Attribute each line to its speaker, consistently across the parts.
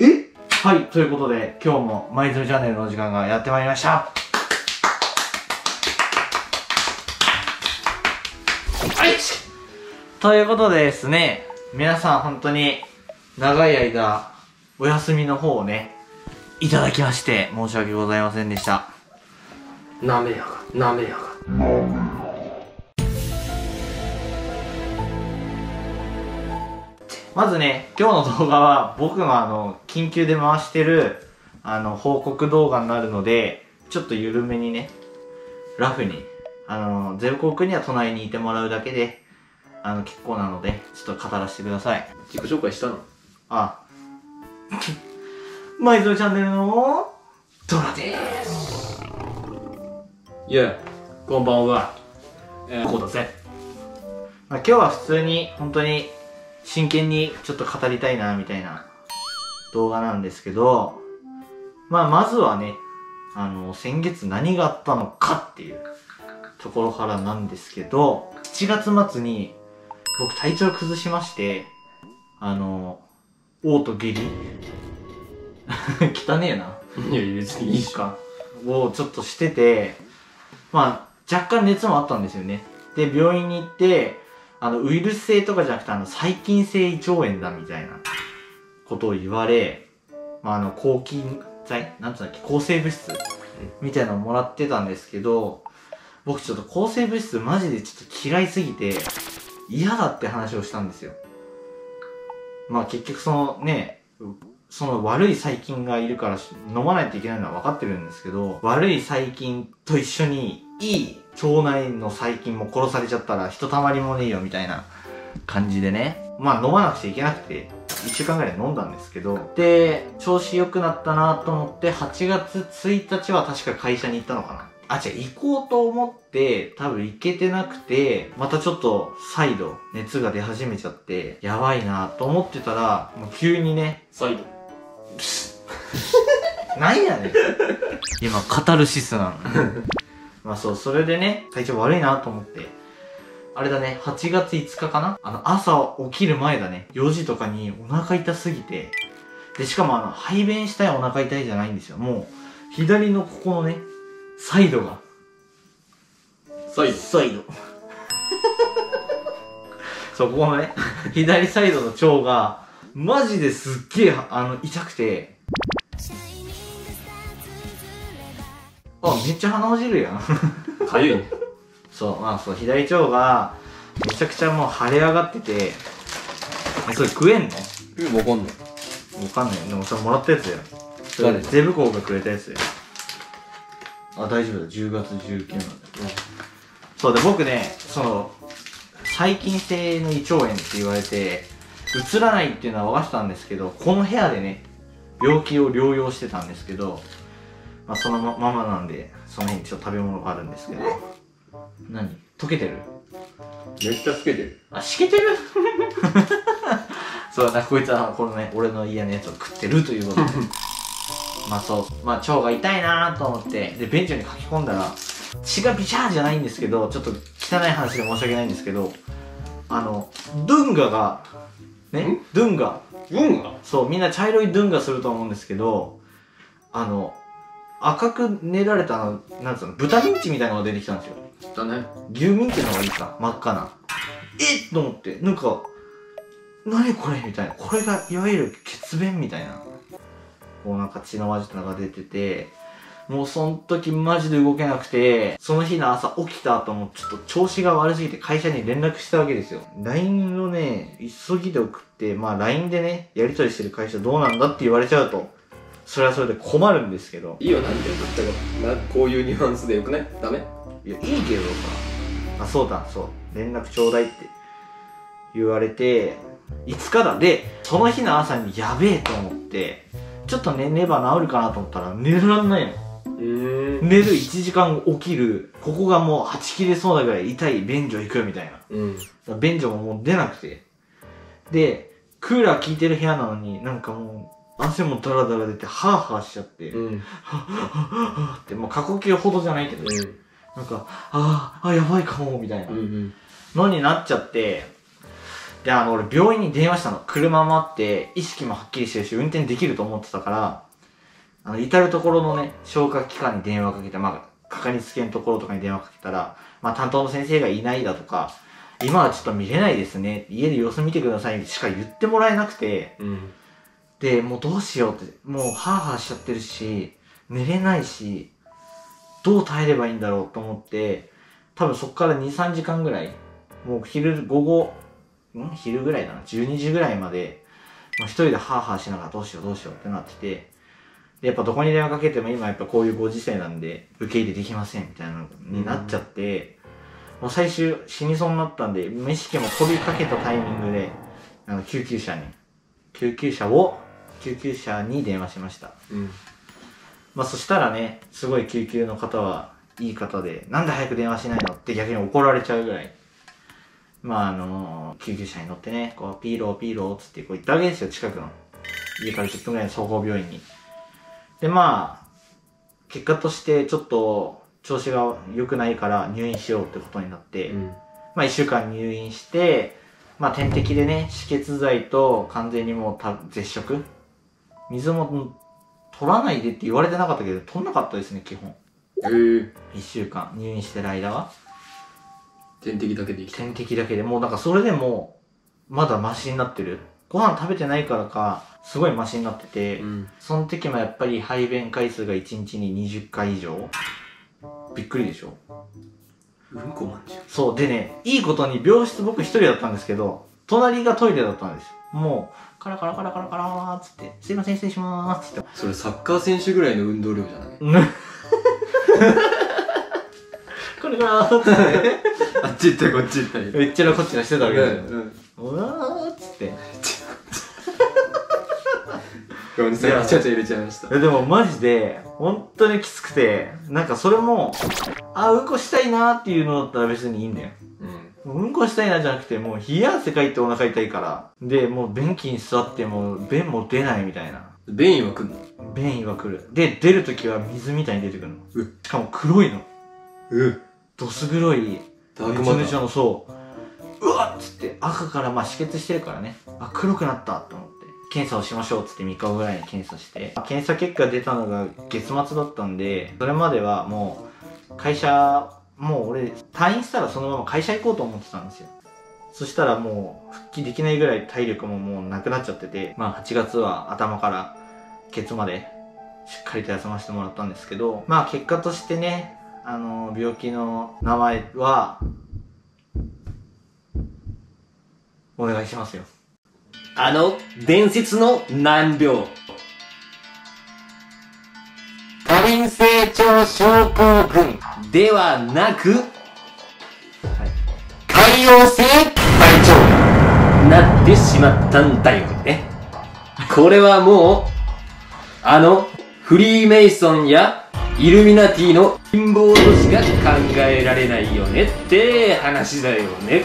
Speaker 1: え？はいということで今日もマイズムチャンネルのお時間がやってまいりました。はい。ということでですね皆さん本当に長い間お休みの方をねいただきまして申し訳ございませんでした。
Speaker 2: なめやがなめやが
Speaker 1: まずね、今日の動画は僕のあの、緊急で回してる、あの、報告動画になるので、ちょっと緩めにね、ラフに、あの、ゼブコ君には隣にいてもらうだけで、あの、結構なので、ちょっと語らせてください。
Speaker 2: 自己紹介したの？
Speaker 1: あ。マイゾーチャンネルの、ドラでーす。
Speaker 2: いやこんばんはえー、こうだぜ
Speaker 1: まあ、今日は普通に、本当に、真剣にちょっと語りたいな、みたいな動画なんですけど、まあ、まずはね、あの、先月何があったのかっていうところからなんですけど、7月末に僕体調崩しまして、あの、嘔吐下痢？汚ねえな。
Speaker 2: いや別にいいし
Speaker 1: か。をちょっとしてて、まあ、若干熱もあったんですよね。で、病院に行って、あの、ウイルス性とかじゃなくて、あの、細菌性胃腸炎だみたいなことを言われ、まあ、あの、抗菌剤なんつうんだっけ抗生物質みたいなのをもらってたんですけど、僕ちょっと抗生物質マジでちょっと嫌いすぎて、嫌だって話をしたんですよ。まあ結局そのね、その悪い細菌がいるから飲まないといけないのは分かってるんですけど、悪い細菌と一緒にいい腸内の細菌も殺されちゃったらひとたまりもねえよみたいな感じでね。まあ飲まなくちゃいけなくて、1週間ぐらい飲んだんですけど、で、調子良くなったなと思って、8月1日は確か会社に行ったのかな。あ、違う、行こうと思って、多分行けてなくて、またちょっと再度熱が出始めちゃって、やばいなと思ってたら、もう急にね、
Speaker 2: サイド
Speaker 1: なんやねん。今、カタルシスなの。まあそう、それでね、体調悪いなと思って。あれだね、8月5日かな？あの、朝起きる前だね。4時とかにお腹痛すぎて。で、しかもあの、排便したいお腹痛いじゃないんですよ。もう、左のここのね、サイドが。
Speaker 2: サイド
Speaker 1: サイド。そう、ここのね、左サイドの腸が、マジですっげえ、あの、痛くて、あ、めっちゃ鼻ほじるやん。
Speaker 2: かゆいね
Speaker 1: そう、まあそう、左腸が、めちゃくちゃもう腫れ上がってて、え、それ食えんの？
Speaker 2: うんわかんない
Speaker 1: わかんないよ。でもそれもらったやつや。それ
Speaker 2: 誰
Speaker 1: ゼブコーがくれたやつや。あ、大丈夫だ。10月19なんだ。そうで、僕ね、その、細菌性の胃腸炎って言われて、うつらないっていうのは分かってたんですけど、この部屋でね、病気を療養してたんですけど、まあそのまままなんで、その辺にちょっと食べ物があるんですけど、何？溶けてる？
Speaker 2: めっちゃつけてる。
Speaker 1: あ、しけてる？そうだ、こいつはこのね、俺の嫌なやつを食ってるということで。まあそう、まあ腸が痛いなと思って、で、便所に書き込んだら、血がビシャーじゃないんですけど、ちょっと汚い話で申し訳ないんですけど、あの、ドゥンガが、ね？
Speaker 2: ん、
Speaker 1: ドゥンガ、
Speaker 2: うんが
Speaker 1: そう、みんな茶色いドゥンガすると思うんですけど、あの、赤く練られたあの、なんつうの、豚ミンチみたいなのが出てきたんですよ。
Speaker 2: だね。
Speaker 1: 牛ミンチの方がいいか真っ赤な。えっ！と思って。なんか何これ？みたいな。これがいわゆる血便みたいな。こうなんか血の混じったのが出てて。もうその時マジで動けなくてその日の朝起きた後もちょっと調子が悪すぎて会社に連絡したわけですよ。LINE をね急ぎで送ってまあ LINE でねやり取りしてる会社どうなんだって言われちゃうとそれはそれで困るんですけど
Speaker 2: いいよなんて言ったかなこういうニュアンスでよくない？ダメ？
Speaker 1: いや、いいけどさ。あ、そうだ、そう。連絡ちょうだいって言われて、5日だ。で、その日の朝にやべえと思って、ちょっと寝ねば治るかなと思ったら寝らんないの。
Speaker 2: うん
Speaker 1: 寝る1時間起きる、ここがもうはち切れそうなぐらい痛い便所行くみたいな。
Speaker 2: うん
Speaker 1: ら便所ももう出なくて。で、クーラー効いてる部屋なのになんかもう、汗もダラダラ出て、ハーハーしちゃって、
Speaker 2: うん。
Speaker 1: って、もう過呼吸ほどじゃないけど、
Speaker 2: うん。
Speaker 1: なんか、あーあ、やばいかも、みたいな。
Speaker 2: うん
Speaker 1: のになっちゃって、で、あの、俺病院に電話したの。車もあって、意識もはっきりしてるし、運転できると思ってたから、あの、至るところのね、消化機関に電話かけて、まあ、かかりつけのところとかに電話かけたら、まあ、担当の先生がいないだとか、今はちょっと見れないですね。家で様子見てくださいしか言ってもらえなくて、
Speaker 2: うん
Speaker 1: で、もうどうしようって、もうハーハーしちゃってるし、寝れないし、どう耐えればいいんだろうと思って、多分そっから2、3時間ぐらい、もう昼、午後、ん昼ぐらいだな、12時ぐらいまで、もう一人でハーハーしながらどうしようどうしようってなってて、で、やっぱどこに電話かけても今やっぱこういうご時世なんで、受け入れできませんみたいなのになっちゃって、もう最終死にそうになったんで、無意識も飛びかけたタイミングで、あの、救急車に、救急車を、救急車に電話しました。
Speaker 2: うん
Speaker 1: まあそしたらね、すごい救急の方はいい方で、なんで早く電話しないの？って逆に怒られちゃうぐらい。まああの救急車に乗ってね、こう、ピーローピーローっつってこう行ったわけですよ、近くの。家から10分ぐらいの総合病院に。で、まあ、結果としてちょっと調子が良くないから入院しようってことになって、
Speaker 2: うん
Speaker 1: まあ1週間入院して、まあ点滴でね、止血剤と完全にもうた絶食水も取らないでって言われてなかったけど、取んなかったですね、基本。
Speaker 2: えー、
Speaker 1: 1週間入院してる間は。
Speaker 2: 点滴だけで生きて
Speaker 1: 点滴だけでもうなんかそれでも、まだマシになってる。ご飯食べてないからか、すごいマシになってて、
Speaker 2: うん
Speaker 1: その時もやっぱり排便回数が1日に20回以上。びっくりでしょ
Speaker 2: うんこまんじゅう
Speaker 1: そう。でね、いいことに病室僕一人だったんですけど、隣がトイレだったんですよ。もう、カラカラカラカラカラーっつって、すいません失礼しまーすって。
Speaker 2: それサッカー選手ぐらいの運動量じゃない？
Speaker 1: うん。これから。ーっつって、
Speaker 2: あっち行ったりこっち行ったり
Speaker 1: めっちゃこっちらしてたわけですよ。
Speaker 2: うん
Speaker 1: うわーっつって。
Speaker 2: ごめんなさい。
Speaker 1: いや。
Speaker 2: ちゃちゃ入れちゃいました。
Speaker 1: えでもマジで、本当にきつくて、なんかそれも、あ、うんこしたいなっていうのだったら別にいいんだよ。
Speaker 2: うん。
Speaker 1: もううんこしたいなじゃなくて、もう冷や汗かいてお腹痛いから。で、もう便器に座っても、便も出ないみたいな。
Speaker 2: 便意は来んの？
Speaker 1: 便意は来る。で、出るときは水みたいに出てくるの。
Speaker 2: う
Speaker 1: しかも黒いの。
Speaker 2: うん
Speaker 1: どす黒い、
Speaker 2: ダーク
Speaker 1: めちゃめちゃの、そう。うわっつって、赤からまあ止血してるからね。あ、黒くなったと思って。検査をしましょうっつって3日後ぐらいに検査して。検査結果出たのが月末だったんで、それまではもう、会社、もう俺、退院したらそのまま会社行こうと思ってたんですよ。そしたらもう、復帰できないぐらい体力ももうなくなっちゃってて、まあ8月は頭からケツまでしっかりと休ませてもらったんですけど、まあ結果としてね、あの、病気の名前は、お願いしますよ。
Speaker 2: あの伝説の難病
Speaker 1: 過敏性腸症候群。
Speaker 2: ではなく
Speaker 1: はい。潰瘍性大腸。
Speaker 2: なってしまったんだよねこれはもうあのフリーメイソンやイルミナティの陰謀としか考えられないよねって話だよね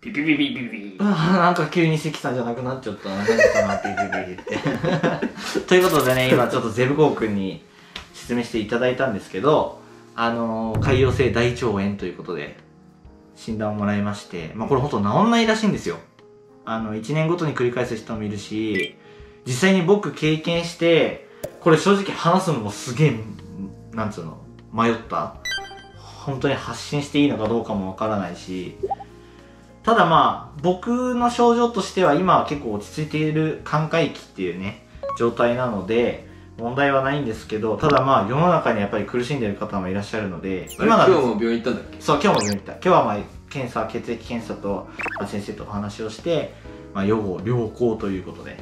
Speaker 2: ピピピピピピ
Speaker 1: なんか急に関さんじゃなくなっちゃったな。何かなって言って。ということでね、今ちょっとゼブゴー君に説明していただいたんですけど、あのー、潰瘍性大腸炎ということで、診断をもらいまして、まあこれほんと治んないらしいんですよ。あの、1年ごとに繰り返す人もいるし、実際に僕経験して、これ正直話すのもすげえ、なんつうの、迷った。本当に発信していいのかどうかもわからないし、ただまあ、僕の症状としては今は結構落ち着いている寛解期っていうね、状態なので、問題はないんですけど、ただまあ世の中にやっぱり苦しんでる方もいらっしゃるので、なら
Speaker 2: あれ今日も病院行ったんだっけ？
Speaker 1: そう、今日も病院行った。今日はまあ、検査、血液検査と、まあ、先生とお話をして、まあ、予後、良好ということで、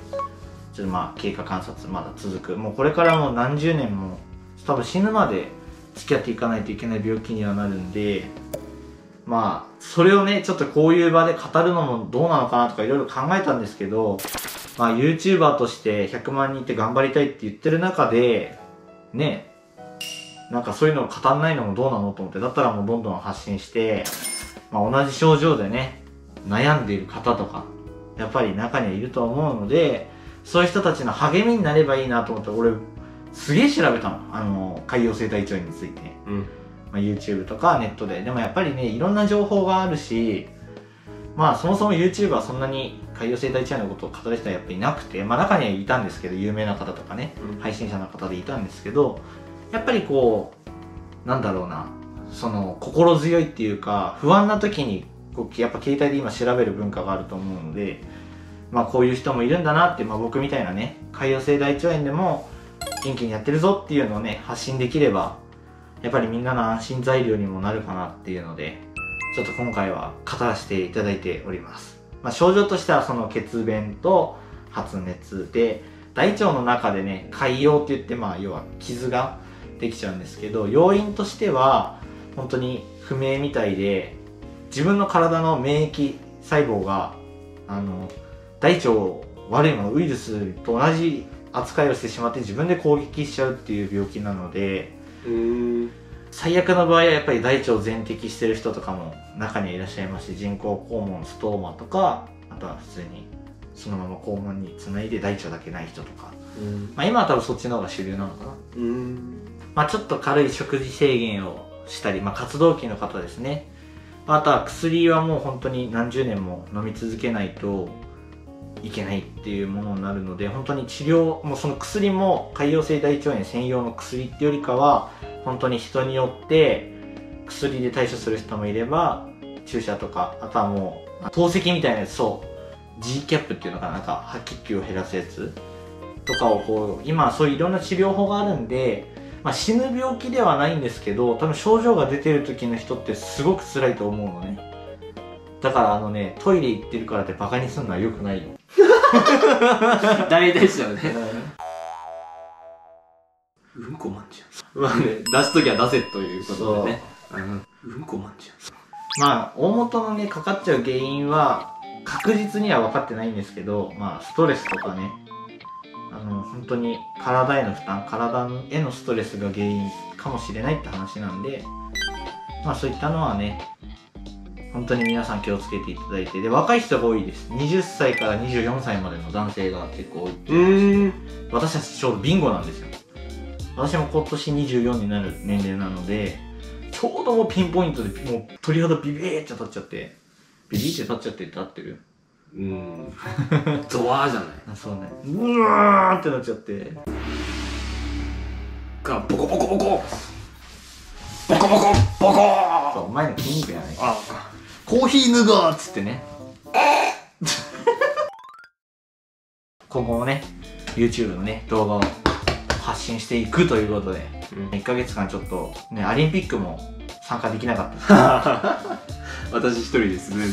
Speaker 1: ちょっとまあ、経過観察まだ続く。もうこれからもう何十年も、多分死ぬまで付き合っていかないといけない病気にはなるんで、まあ、それをね、ちょっとこういう場で語るのもどうなのかなとかいろいろ考えたんですけど、まあ、YouTuber として100万人って頑張りたいって言ってる中で、ね、なんかそういうのを語んないのもどうなのと思って、だったらもうどんどん発信して、まあ同じ症状でね、悩んでいる方とか、やっぱり中にはいると思うので、そういう人たちの励みになればいいなと思って、俺、すげえ調べたの。あの、海洋生態腸について。
Speaker 2: うん
Speaker 1: まあ、YouTube とかネットで。でもやっぱりね、いろんな情報があるし、まあそもそも YouTube はそんなに海洋生態チャンネルのことを語る人はやっぱりいなくて、まあ中にはいたんですけど、有名な方とかね、
Speaker 2: うん。
Speaker 1: 配信者の方でいたんですけど、やっぱりこう、なんだろうな、その心強いっていうか、不安な時にこうやっぱ携帯で今調べる文化があると思うので、まあこういう人もいるんだなって、まあ僕みたいなね、海洋生態腸炎でも元気にやってるぞっていうのをね、発信できれば、やっぱりみんなの安心材料にもなるかなっていうので、ちょっと今回は語らせていただいております。まあ症状としてはその血便と発熱で、大腸の中でね、潰瘍って言って、まあ要は傷ができちゃうんですけど、要因としては、本当に不明みたいで、自分の体の免疫細胞が、あの、大腸悪いもの、ウイルスと同じ扱いをしてしまって自分で攻撃しちゃうっていう病気なので、最悪の場合はやっぱり大腸を全摘してる人とかも中にはいらっしゃいますし人工肛門ストーマとかあとは普通にそのまま肛門につないで大腸だけない人とか、
Speaker 2: うん。
Speaker 1: まあ、今は多分そっちの方が主流なのかな。
Speaker 2: うん。
Speaker 1: まあちょっと軽い食事制限をしたり、まあ活動期の方ですね。あとは薬はもう本当に何十年も飲み続けないといけないっていうものになるので、本当に治療、もうその薬も潰瘍性大腸炎専用の薬ってよりかは、本当に人によって薬で対処する人もいれば、注射とか、あとはもう透析みたいなやつ、そう、G キャップっていうのかな、なんか白血球を減らすやつ。とかをこう、今そういういろんな治療法があるんで、まあ、死ぬ病気ではないんですけど多分症状が出てる時の人ってすごく辛いと思うのね。だからあのねトイレ行ってるからってバカにするのは良くないよ。
Speaker 2: 大体しちゃうね うんこまんじゅうまあね出すときは出せということでね。うんうんこまんじゅう
Speaker 1: まあ大元のねかかっちゃう原因は確実には分かってないんですけどまあストレスとかね。あの本当に体への負担体へのストレスが原因かもしれないって話なんでまあそういったのはね本当に皆さん気をつけていただいて。で若い人が多いです。20歳から24歳までの男性が結構多いって
Speaker 2: うん
Speaker 1: 私たちちょうどビンゴなんですよ私も今年24になる年齢なのでちょうどもうピンポイントでもう鳥肌ビビーって立っちゃってビビーって立っちゃってって合ってる？
Speaker 2: うん。ゾワーじゃない？
Speaker 1: あそうね。うわーってなっちゃって。
Speaker 2: がボコボコボコ。ボコボコボコ。
Speaker 1: そうお前の筋肉やない
Speaker 2: あ
Speaker 1: コーヒー脱ごうっつってね。今後もね YouTube のね動画を発信していくということで
Speaker 2: うん。
Speaker 1: 1ヶ月間ちょっとねアリンピックも参加できなかった。で す
Speaker 2: 私一人ですね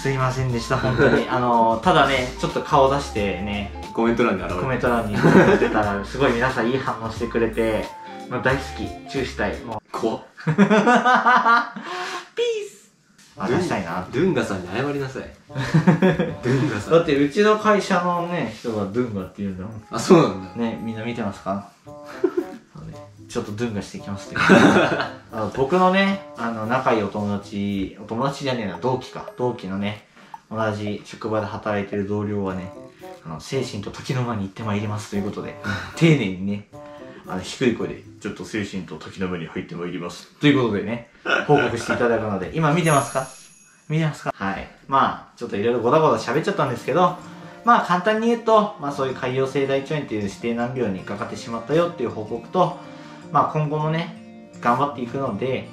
Speaker 1: すいませんでした、本当に。あの、ただね、ちょっと顔出してね、
Speaker 2: コメント欄に現れ
Speaker 1: コメント欄に載ってたら、すごい皆さんいい反応してくれて、まあ、大好き、チューしたい。もう、
Speaker 2: 怖っ
Speaker 1: ピースあ、出したいな。
Speaker 2: ドゥンガさんに謝りなさい ドゥンガさん
Speaker 1: だって、うちの会社のね、人がドゥンガって言うんだもん。
Speaker 2: あそうなんだ
Speaker 1: ね、みんな見てますか？ちょっとドゥンガしていきますって あの僕のね、あの、仲いいお友達、お友達じゃねえな、同期か。同期のね、同じ職場で働いてる同僚はね、あの、精神と時の間に行ってまいりますということで、丁寧にね、あの、低い声で、ちょっと精神と時の間に入ってまいります。ということでね、報告していただくので、今見てますか？見てますか？はい。まあ、ちょっといろいろごだごだ喋っちゃったんですけど、まあ簡単に言うと、まあそういう潰瘍性大腸炎っていう指定難病にかかってしまったよっていう報告と、まあ今後もね、頑張っていくので、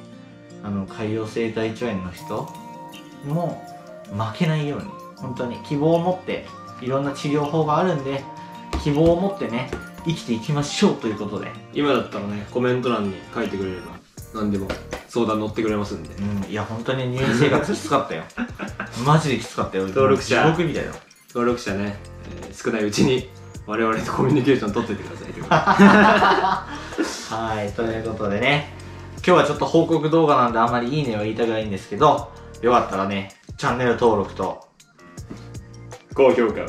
Speaker 1: あの、潰瘍性大腸炎の人も負けないように、本当に希望を持って、いろんな治療法があるんで、希望を持ってね、生きていきましょうということで、
Speaker 2: 今だったらねコメント欄に書いてくれれば何でも相談乗ってくれますんで
Speaker 1: うん、いや本当に入院生活きつかったよ。マジできつかったよ。
Speaker 2: 登録者
Speaker 1: 地獄みたいだよ。
Speaker 2: 登録者ね、えー少ないうちに我々とコミュニケーション取ってってくださいということで
Speaker 1: はい、ということでね、今日はちょっと報告動画なんであんまりいいねは言いたくないんですけど、よかったらね、チャンネル登録と
Speaker 2: 高評価を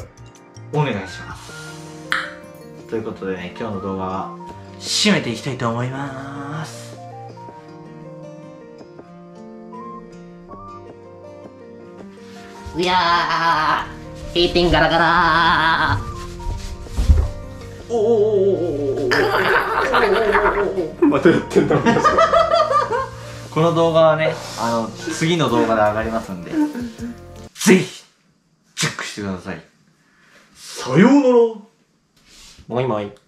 Speaker 1: お願いします。ということでね、今日の動画は締めていきたいと思います。
Speaker 3: うやー閉店ガラガラ
Speaker 1: おおおおおおお
Speaker 2: またやってんだ
Speaker 1: この動画はね、あの、次の動画で上がりますんで、ぜひ、チェックしてください。さようなら。
Speaker 2: もいもい。